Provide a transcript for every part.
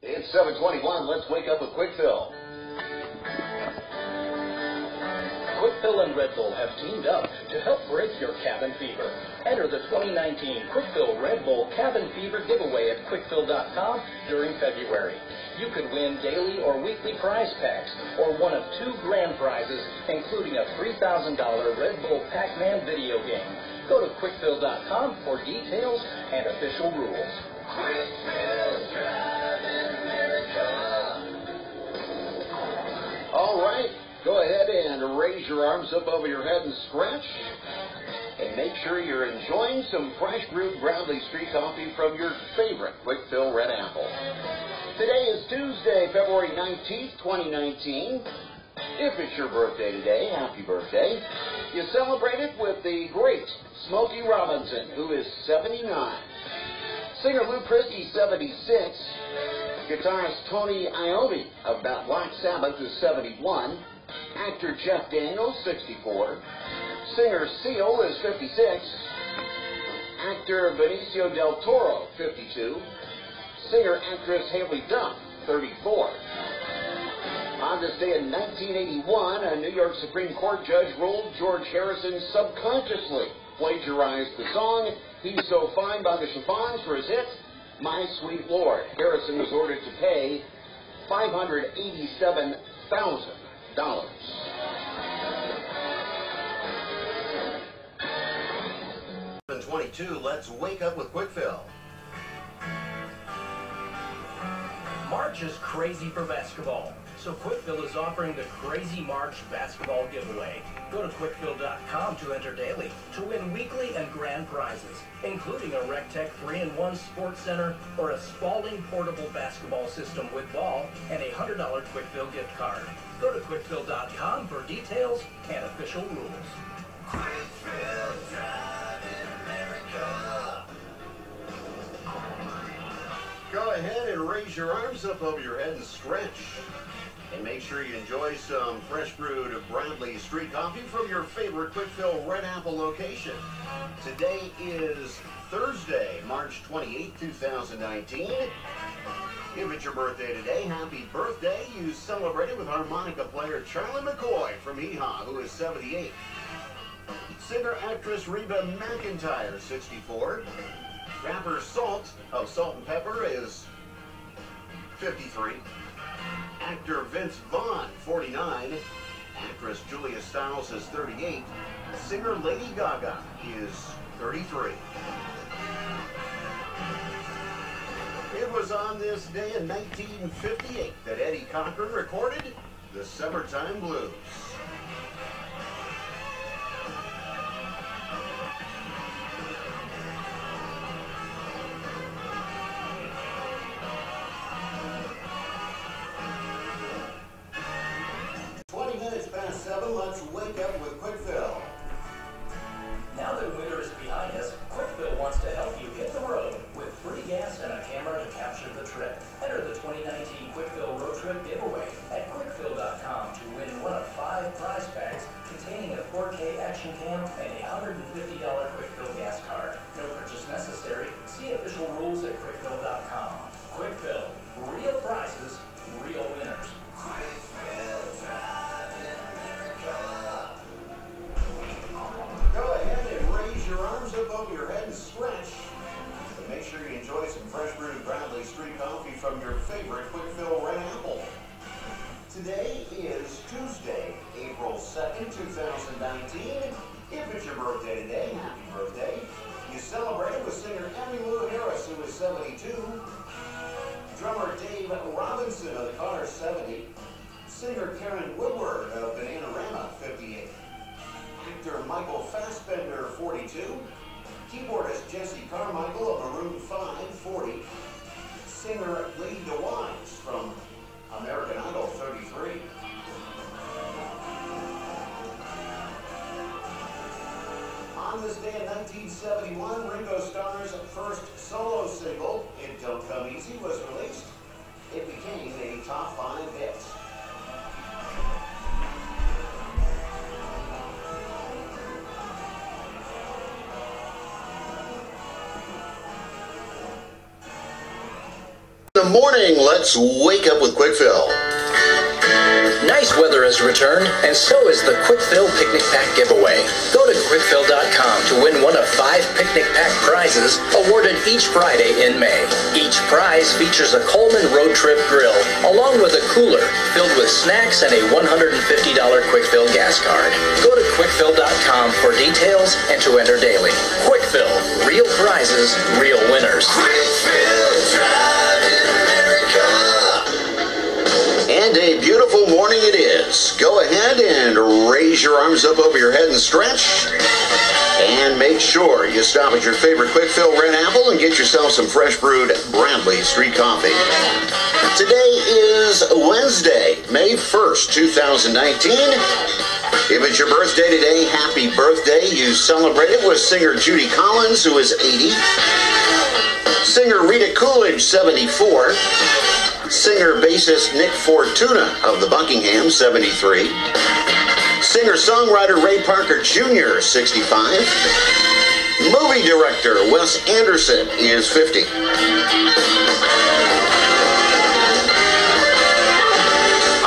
It's 721. Let's wake up with Kwik Fill. Kwik Fill and Red Bull have teamed up to help break your cabin fever. Enter the 2019 Kwik Fill Red Bull Cabin Fever giveaway at kwikfill.com during February. You could win daily or weekly prize packs or one of two grand prizes, including a $3,000 Red Bull Pac-Man video game. Go to kwikfill.com for details and official rules. Kwik raise your arms up over your head and stretch. And make sure you're enjoying some fresh brewed Bradley Street coffee from your favorite Kwik Fill Red Apple. Today is Tuesday, February 19th, 2019. If it's your birthday today, happy birthday. You celebrate it with the great Smokey Robinson, who is 79. Singer Lou Christie, 76. Guitarist Tony Iommi of Black Sabbath is 71. Actor Jeff Daniels, 64. Singer Seal is 56. Actor Benicio del Toro, 52. Singer actress Haylie Duff, 34. On this day in 1981, a New York Supreme Court judge ruled George Harrison subconsciously plagiarized the song He's So Fine by the Chiffons for his hit, My Sweet Lord. Harrison was ordered to pay $587,000. 22, let's wake up with Kwik March is crazy for basketball, so Kwik Fill is offering the Crazy March basketball giveaway. Go to kwikfill.com to enter daily to win weekly and grand prizes, including a Rectech 3-in-1 Sports Center or a Spalding portable basketball system with ball and a $100 Kwik Fill gift card. Go to kwikfill.com for details and official rules. Ahead and raise your arms up over your head and stretch. And make sure you enjoy some fresh brewed Bradley Street coffee from your favorite Kwik Fill Red Apple location. Today is Thursday, March 28, 2019. If it's your birthday today, happy birthday. You celebrated with harmonica player Charlie McCoy from Hee who is 78. Singer-actress Reba McEntire, 64. Rapper Salt of Salt and Pepa is 53. Actor Vince Vaughn, 49. Actress Julia Stiles is 38. Singer Lady Gaga is 33. It was on this day in 1958 that Eddie Cochran recorded the Summertime Blues. Help you hit the road with free gas and a camera to capture the trip. Enter the 2019 Kwik Fill Road Trip giveaway at kwikfill.com to win one of five prize packs containing a 4K action cam and a $150 Kwik Fill gas card. No purchase necessary. See official rules at kwikfill.com. Quickfill, real Red Apple. Today is Tuesday, April 2nd, 2019. If it's your birthday today, happy birthday. You celebrate with singer Emmylou Harris, who is 72. Drummer Dave Robinson of the Cars, 70. Singer Keren Woodward of Bananarama, 58. Actor Michael Fassbender, 42. Keyboardist Jesse Carmichael of Maroon 5, 40. Singer Lee DeWyze from American Idol, 33. On this day in 1971, Ringo Starr's first solo single, It Don't Come Easy, was released. It became a top five hit. Morning. Let's wake up with Kwik Fill. Nice weather has returned, and so is the Kwik Fill Picnic Pack giveaway. Go to kwikfill.com to win one of five picnic pack prizes awarded each Friday in May. Each prize features a Coleman Road Trip Grill, along with a cooler filled with snacks and a $150 Kwik Fill gas card. Go to kwikfill.com for details and to enter daily. Kwik Fill, real prizes, real winners. Kwik Fill Drive morning it is. Go ahead and raise your arms up over your head and stretch. And make sure you stop at your favorite Kwik Fill red apple and get yourself some fresh brewed Bradley Street Coffee. Today is Wednesday, May 1st, 2019. If it's your birthday today, happy birthday. You celebrate it with singer Judy Collins, who is 80. Singer Rita Coolidge, 74. Singer bassist Nick Fortuna of the Buckingham, 73. Singer songwriter Ray Parker Jr., 65. Movie director Wes Anderson is 50.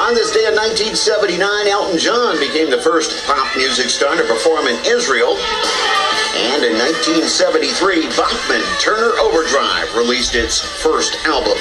On this day in 1979, Elton John became the first pop music star to perform in Israel. And in 1973, Bachman Turner Overdrive released its first album.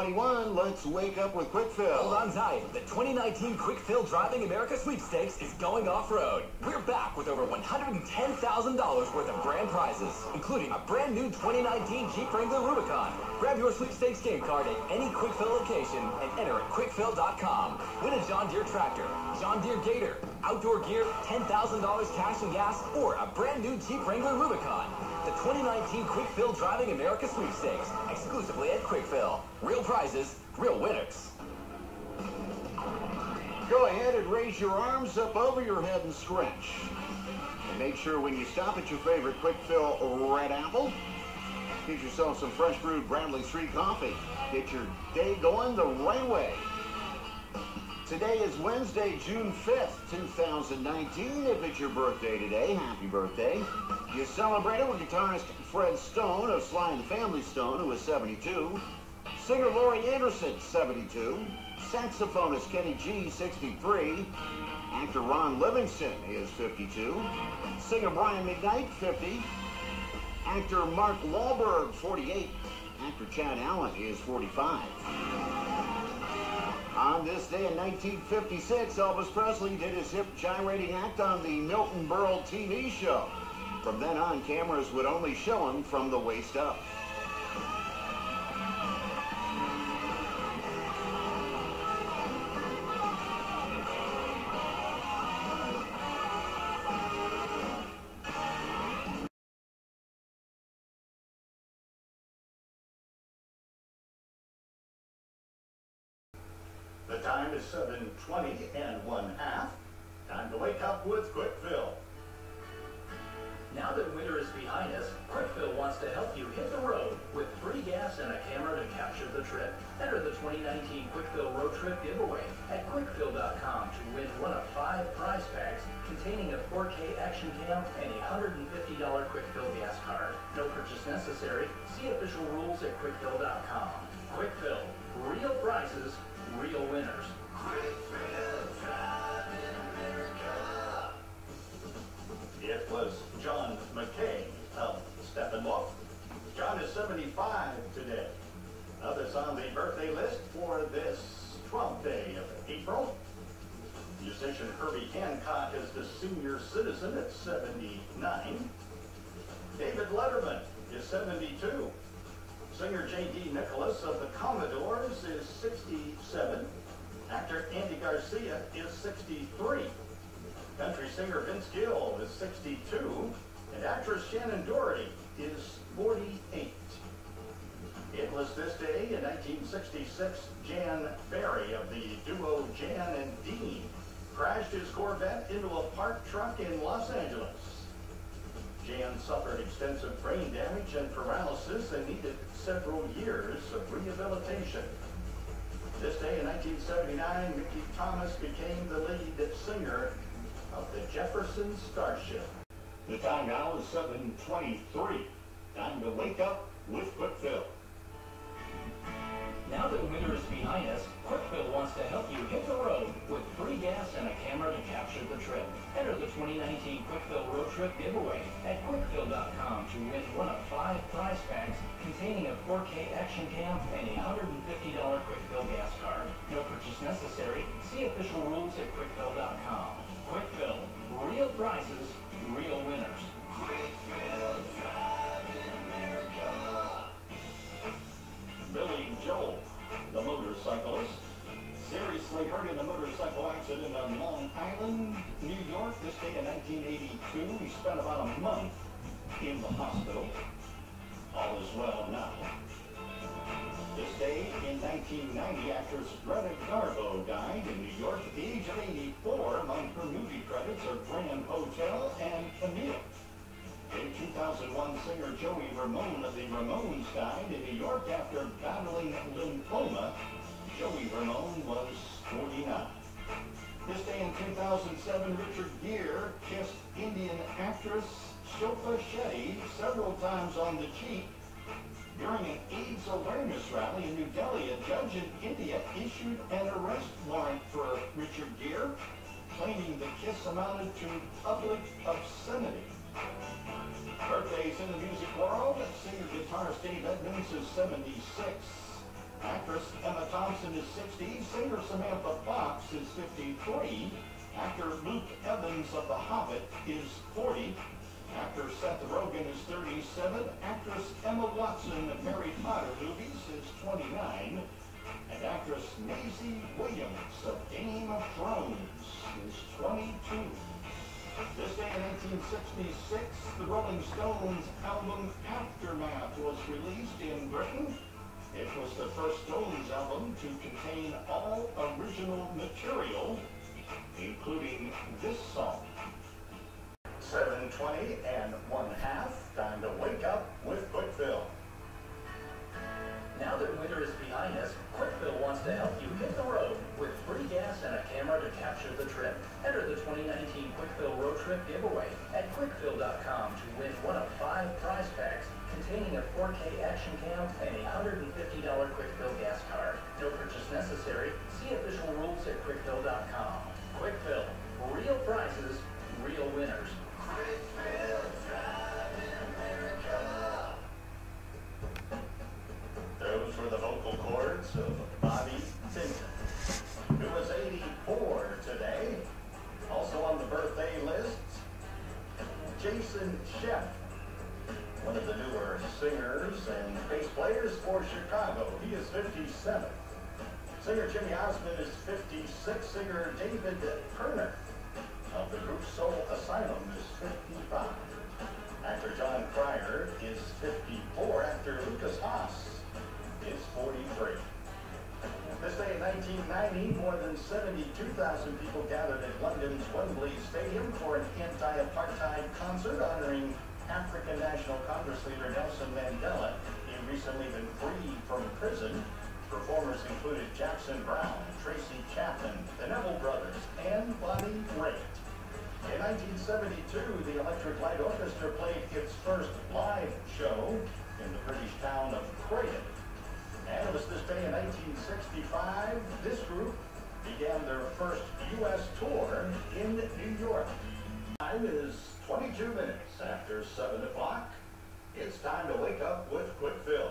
721. Let's wake up with Kwik Fill. Hold on tight. The 2019 Kwik Fill Driving America Sweepstakes is going off-road. We're back with over $110,000 worth of grand prizes, including a brand new 2019 Jeep Wrangler Rubicon. Grab your sweepstakes game card at any Kwik Fill location and enter at kwikfill.com. Win a John Deere tractor, John Deere Gator, outdoor gear, $10,000 cash and gas, or a brand new Jeep Wrangler Rubicon. The 2019 Kwik Fill Driving America Sweepstakes, exclusively at Kwik Fill. Real prizes, real winners. Go ahead and raise your arms up over your head and stretch. And make sure when you stop at your favorite Kwik Fill Red Apple, get yourself some fresh brewed Bradley Street coffee. Get your day going the right way. Today is Wednesday, June 5th, 2019. If it's your birthday today, happy birthday. You celebrate it with guitarist Fred Stone of Sly and the Family Stone, who is 72. Singer Laurie Anderson, 72. Saxophonist Kenny G, 63. Actor Ron Livingston is 52. Singer Brian McKnight, 50. Actor Mark Wahlberg, 48. Actor Chad Allen is 45. On this day in 1956, Elvis Presley did his hip gyrating act on the Milton Berle TV show. From then on, cameras would only show him from the waist up. 20 and one half. Time to wake up with Kwik Fill. Now that winter is behind us, Kwik Fill wants to help you hit the road with free gas and a camera to capture the trip. Enter the 2019 Kwik Fill Road Trip giveaway at kwikfill.com to win one of five prize packs containing a 4K action cam and a $150 Kwik Fill gas card. No purchase necessary. See official rules at kwikfill.com. Kwik Fill. Real prices, real winners. It was John McKay of Steppenwolf. John is 75 today. Others on the birthday list for this 12th day of April. Musician Herbie Hancock is the senior citizen at 79. David Letterman is 72. Singer J.D. Nicholas of the Commodores is 67. Actor Andy Garcia is 63. Country singer Vince Gill is 62. And actress Shannen Doherty is 48. It was this day in 1966, Jan Berry of the duo Jan and Dean crashed his Corvette into a parked truck in Los Angeles. Jan suffered extensive brain damage and paralysis and needed several years of rehabilitation. This day in 1979, Mickey Thomas became the lead singer of the Jefferson Starship. The time now is 7.23. Time to wake up with Kwik Fill. Now that winter is behind us, Kwik Fill wants to help you hit the road with free gas and a camera to capture the trip. Enter the 2019 Kwik Fill Road Trip giveaway at kwikfill.com to win one of five prize packs containing a 4K action cam and a $150 Kwik Fill gas card. No purchase necessary. See official rules at kwikfill.com. Quickfill. Real prizes, real winners. Billy seriously hurt in a motorcycle accident on Long Island, New York, this day in 1982. He spent about a month in the hospital. All is well now. This day in 1990, actress Greta Garbo died in New York at the age of 84. Among her movie credits are Grand Hotel and Camille. In 2001, singer Joey Ramone of the Ramones died in New York after battling lymphoma. Joey Ramone was 49. This day in 2007, Richard Gere kissed Indian actress Shilpa Shetty several times on the cheek. During an AIDS awareness rally in New Delhi, a judge in India issued an arrest warrant for Richard Gere, claiming the kiss amounted to public obscenity. Birthdays in the music world. Singer-guitarist Dave Edmunds is 76. Actress Emma Thompson is 60. Singer Samantha Fox is 53. Actor Luke Evans of The Hobbit is 40. Actor Seth Rogen is 37. Actress Emma Watson of Harry Potter movies is 29. And actress Maisie Williams of Game of Thrones is 22. This day in 1966, the Rolling Stones album Aftermath was released in Britain. It was the first Stones album to contain all original material, including this song. 720 and one half. Time to wake up with Kwik Fill. Now that winter is behind us, Kwik Fill wants to help you hit the road with free gas and a camera to capture the trip. Enter the 2019 Kwik Fill Road Trip giveaway at kwikfill.com to win one of packs containing a 4K action cam and a $150 Kwik Fill gas card. No purchase necessary. See official rules at kwikfill.com. Quickfill. Real prizes, real winners. 57. Singer Jimmy Osmond is 56. Singer David Kerner of the group Soul Asylum is 55. Actor Jon Cryer is 54. Actor Lukas Haas is 43. This day in 1990, more than 72,000 people gathered at London's Wembley Stadium for an anti-apartheid concert honoring African National Congress leader Nelson Mandela. He had recently been freed from prison. Performers included Jackson Browne, Tracy Chapman, the Neville Brothers, and Bonnie Raitt. In 1972, the Electric Light Orchestra played its first live show in the British town of Croydon. And it was this day in 1965, this group began their first U.S. tour in New York. Time is 22 minutes after 7 o'clock. It's time to wake up with Kwik Fill.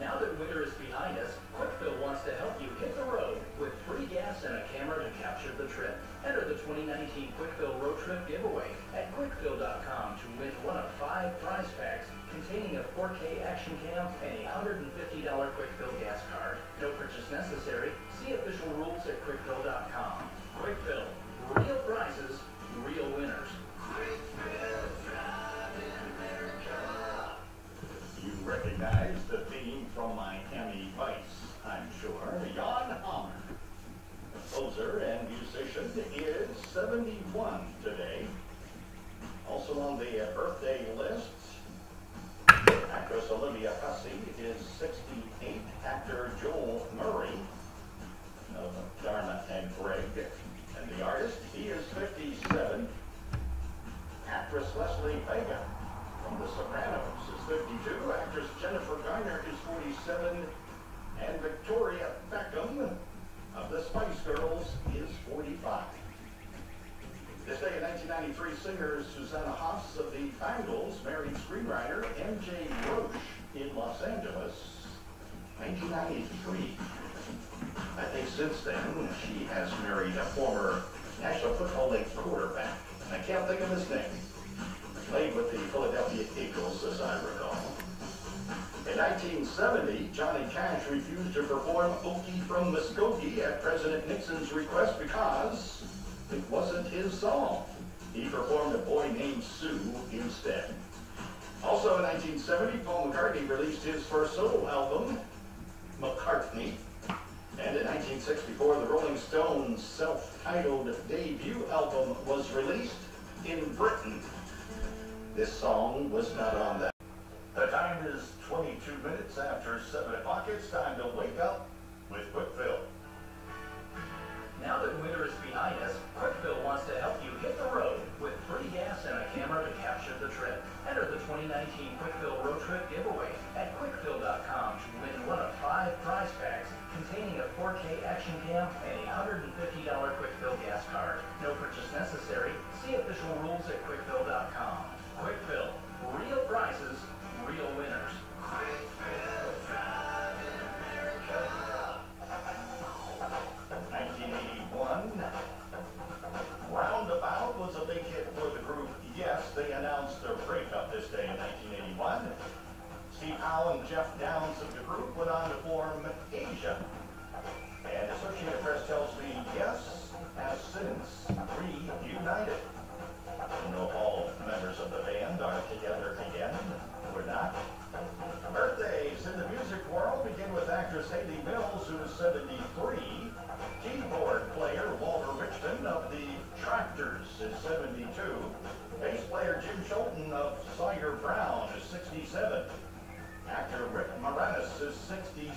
Now that winter is behind us, Kwik Fill wants to help you hit the road with free gas and a camera to capture the trip. Enter the 2019 Kwik Fill Road Trip giveaway at kwikfill.com to win one of five prize packs containing a 4K action cam and a $150 Kwik Fill gas card. No purchase necessary. See official rules at kwikfill.com. Quickfill. Real prizes, 71 today. Also on the uh, birthday list, Actress Olivia Hussey is 68. Actor Joel Murray of Dharma and Greg. And the artist, he is 57. Actress Leslie Vega from The Sopranos is 52. Actress Jennifer Garner is 47. And Victoria Beckham of The Spice Girls is 45. This day in 1993, singer Susanna Hoffs of the Bangles married screenwriter M.J. Roach in Los Angeles. 1993. I think since then, she has married a former National Football League quarterback. I can't think of his name. Played with the Philadelphia Eagles, as I recall. In 1970, Johnny Cash refused to perform Okie from Muskogee at President Nixon's request because it wasn't his song. He performed A Boy Named Sue instead. Also in 1970, Paul McCartney released his first solo album, McCartney. And in 1964, the Rolling Stones' self-titled debut album was released in Britain. This song was not on that. The time is 22 minutes after 7 o'clock. It's time to wake up with Kwik Fill. Now that winter is behind us, Kwik Fill wants to help you hit the road with free gas and a camera to capture the trip. Enter the 2019 Kwik Fill Road Trip giveaway at kwikfill.com to win one of five prize packs containing a 4K action cam and a $150 Kwik Fill gas card. No purchase necessary. See official rules at kwikfill.com. actress Hayley Mills, who is 73. Keyboard player Walter Richton of the Tractors is 72. Bass player Jim Scholten of Sawyer Brown is 67. Actor Rick Moranis is 66.